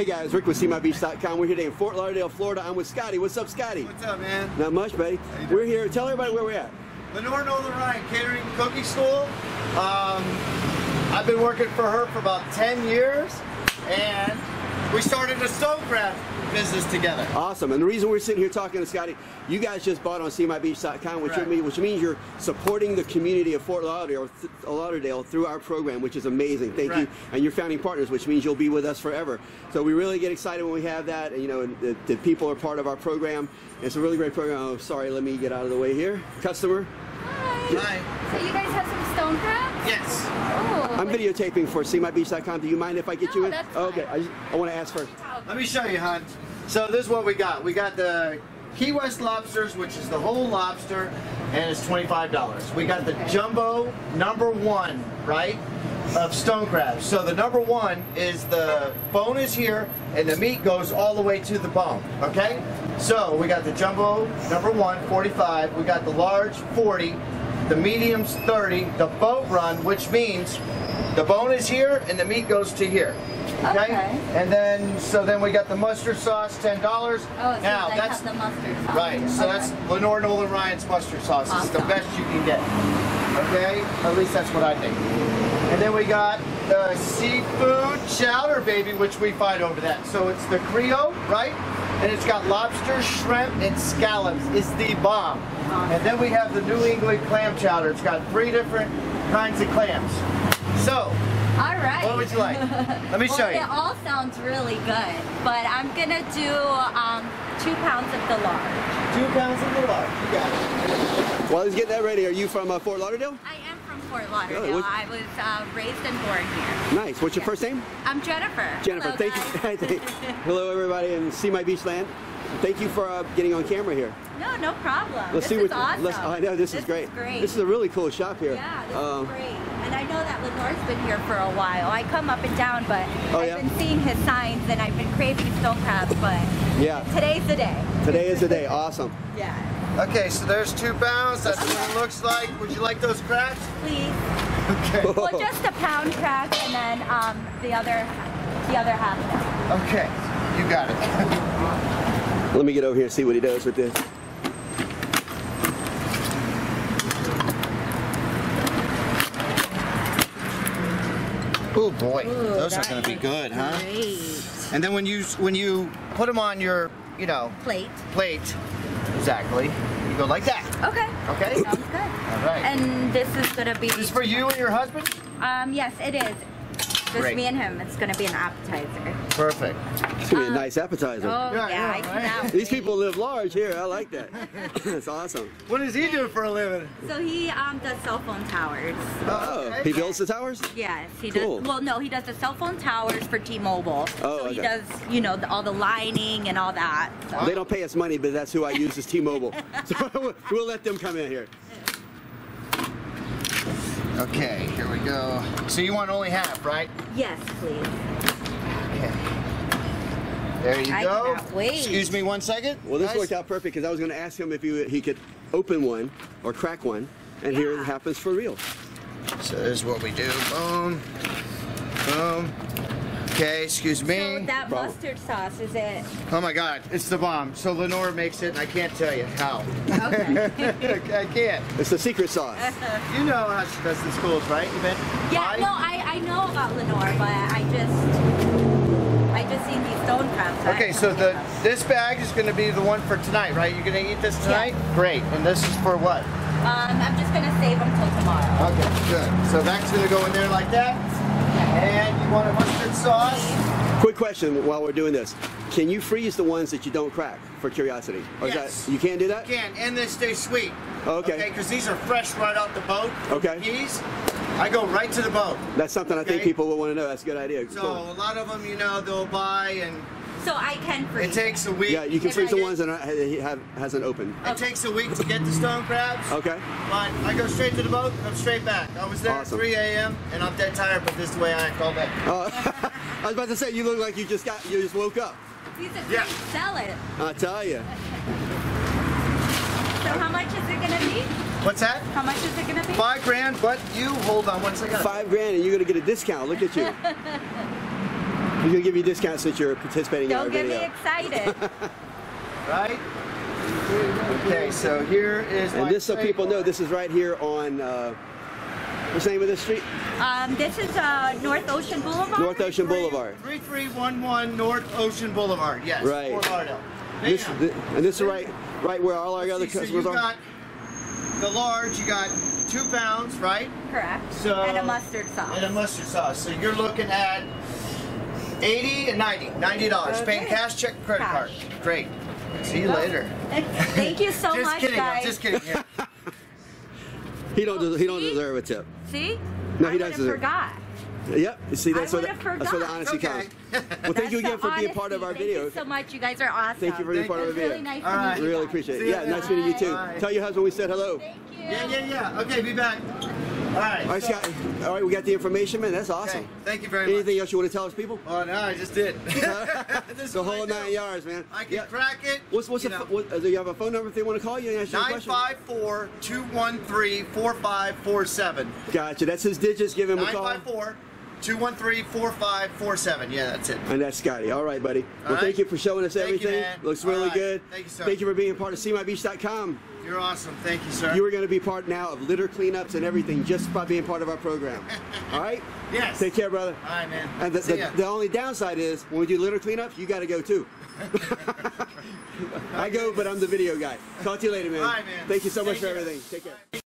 Hey guys, Rick with SeeMyBeach.com. We're here today in Fort Lauderdale, Florida. I'm with Scotty. What's up, Scotty? What's up, man? Not much, buddy. We're here. Tell everybody where we're at. Lenore Nolan Ryan, Catering Cookie School. Um, I've been working for her for about 10 years, and we started a stone crab business together. Awesome. And the reason we're sitting here talking to Scotty, you guys just bought on SeeMyBeach.com, which, mean- which means you're supporting the community of Fort Lauderdale, Lauderdale through our program, which is amazing. Thank you. And you're founding partners, which means you'll be with us forever. So we really get excited when we have that. And, you know, the, the people are part of our program. It's a really great program. Oh, sorry, let me get out of the way here. Customer. Hi. Hi. So you guys have some stone crabs? Yes. Oh. I'm videotaping for SeeMyBeach.com. Do you mind if I get No, you in? that's Oh, okay. I, just, I want to ask first. Let me show you, hon. So this is what we got. We got the Key West lobsters, which is the whole lobster, and it's $25. We got the jumbo number one, right, of stone crabs. So the number one is the bone is here, and the meat goes all the way to the bone, okay? So we got the jumbo number one, 45. We got the large, 40. The medium's 30. The boat run, which means the bone is here and the meat goes to here. Okay? Okay. And then, so then we got the mustard sauce, ten dollars. Oh, so now that's the mustard sauce. right. So Okay. that's Lenore Nolan Ryan's mustard sauce. It's the best you can get. Okay, at least that's what I think. And then we got the seafood chowder, baby, which we find over that. So it's the Creole, right? And it's got lobster, shrimp, and scallops. It's the bomb. And then we have the New England clam chowder. It's got three different kinds of clams. So, All right. what would you like? Let me well, show you. It all sounds really good, but I'm gonna do um, two pounds of the large. Two pounds of the large. You got it. While he's getting that ready, are you from uh, Fort Lauderdale? I am from Fort Lauderdale. Really? I was uh, raised and born here. Nice. What's your Yeah. first name? I'm Jennifer. Jennifer. Hello, thank guys. you. Hello, everybody, and See My Beach Land. Thank you for uh, getting on camera here. no, no problem. Let's this see what. awesome. Let's, I know this, is great. Is great. This is a really cool shop here. Yeah, this Um, is great. And I know that Lenore's been here for a while. I come up and down, but Oh, I've yeah? been seeing his signs and I've been craving stone crabs, but Yeah. today's the day. Today is the day. Awesome. Yeah. Okay, so there's two pounds. That's what it looks like. Would you like those crabs? Please. Okay. Well, just a pound crack and then um, the other the other half. Okay, you got it. Let me get over here and see what he does with this. Oh boy, those are gonna be good, huh? Great. And then when you when you put them on your, you know, Plate. plate, exactly, you go like that. Okay. Okay. Sounds good. All right. And this is gonna be. Is this for you and your husband? Um, yes, it is. Just Great. me and him. It's gonna be an appetizer. Perfect. It's gonna be a nice appetizer. Oh Yeah, yeah, yeah, I right. cannot These people live large here. I like that. That's awesome. What does he do for a living? So he um, does cell phone towers. Oh, okay. he builds the towers. Yes, he Cool. does. Well, no, he does the cell phone towers for T-Mobile. Oh, so he does, you know, the, all the lining and all that. So. They don't pay us money, but that's who I use is T-Mobile. So we'll let them come in here. Okay, here we go. So you want only half, right? Yes, please. Okay. There you I go. cannot wait. Excuse me one second. Well, this guys. worked out perfect because I was going to ask him if he, he could open one or crack one, and here it happens for real. So this is what we do. Boom. Boom. Okay, excuse me. So that Problem. mustard sauce is it? Oh my god, it's the bomb. So Lenore makes it and I can't tell you how. Okay. I can't. It's the secret sauce. You know how she does the schools, right? You been? yeah, Why? no, I, I know about Lenore, but I just I just seen these stone crabs. I- Okay, so the this bag is gonna be the one for tonight, right? You're gonna eat this tonight? Yeah. Great. And this is for what? um I'm just gonna save them till tomorrow. Okay, good. So that's gonna go in there like that. And you want a mustard sauce? Quick question while we're doing this. Can you freeze the ones that you don't crack for curiosity? Or Yes. that you can't do that? You Can and they stay sweet. Oh, okay. Okay, because these are fresh right off the boat. Okay. These, I go right to the boat. That's something I think people will want to know. That's a good idea. So Cool. a lot of them, you know, they'll buy and So I can freeze. it takes a week. Yeah, you can If freeze I the ones that are, have, hasn't opened. It takes a week to get the stone crabs. Okay. But I go straight to the boat I'm straight back. I was there Awesome. at 3 a.m. and I'm dead tired, but this is the way I act back. Uh, I was about to say you look like you just got you just woke up. These are Yeah. Sell it. I tell you. So how much is it gonna be? What's that? How much is it gonna be? Five grand, but you hold on one second. Five grand and you're gonna get a discount. Look at you. We're gonna give you discounts since you're participating in our Don't get me video. excited. right? Okay, so here is And my this, so people know, this is right here on. Uh, what's the name of this street? Um, this is uh, North Ocean Boulevard. North Ocean Boulevard. 3311 North Ocean Boulevard. Yes. Right. Fort Lauderdale. This, Bam. th- and this is right, right where all our other See, so you are. got the large. You got two pounds, right? Correct. So- and a mustard sauce. And a mustard sauce. So you're looking at 80 and 90. 90 dollars. Paying Okay. cash, check, credit Cash. card. Great. See you later. Thank you so just much, kidding. guys. I'm just kidding. Yeah. He don't. des- he don't deserve a tip. See? No, he would've doesn't. forgot. Yep. You see, I that's where the, would've that's where the honesty Okay. comes. Well, thank That's you again the for being part of our honesty. video. Thank you so much. You guys are awesome. Thank you for being part it of was the video. really nice All to meet you Really guys. appreciate it. Yeah, nice meeting you too. Tell your husband we said hello. Thank you. yeah, yeah, yeah. Okay, be back. All right. All right, Scott. All right, we got the information, man. That's awesome. Okay. Thank you very much. Anything else you want to tell us, people? Oh no, I just did. The whole nine yards, man. I can Yeah. crack it. What's what's you the what, uh, do you have a phone number if they want to call you and ask you a question? 954-213-4547. Gotcha. That's his digits. Give him a call. 954-213-4547. Yeah, that's it. And that's Scotty. All right, buddy. Well, All right. thank you for showing us Thank you, everything. man. Looks All really right. good. Thank you, sir. Thank you for being part of SeeMyBeach.com. You're awesome. Thank you, sir. You are going to be part now of litter cleanups and everything just by being part of our program. All right? yes. Take care, brother. All right, man. And the, the, the only downside is when we do litter cleanups, you got to go too. I go, but I'm the video guy. Talk to you later, man. All right, man. Thank you so much Take for care. everything. Take care.